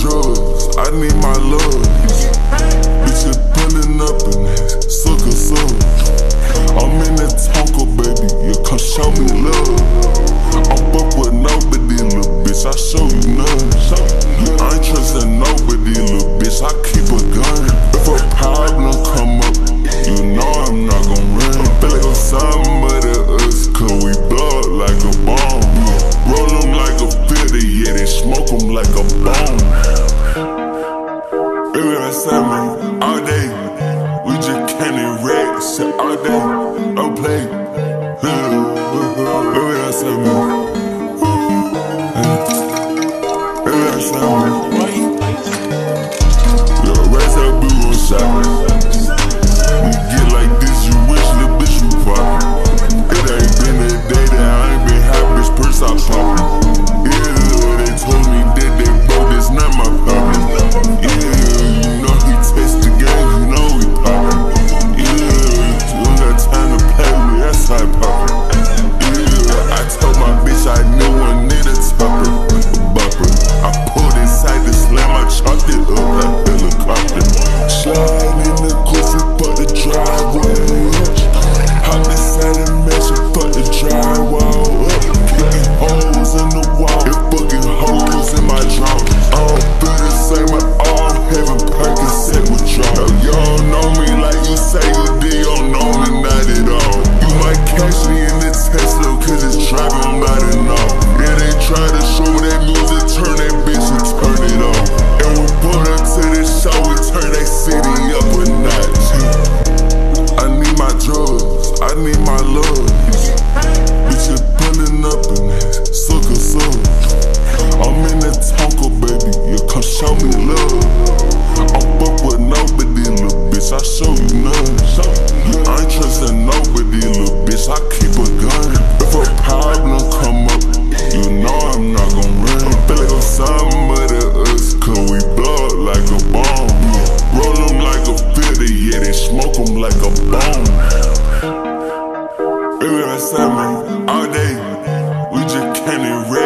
drugs, I need my love. Bitches pulling up Why you play? We always blue on. and it rains.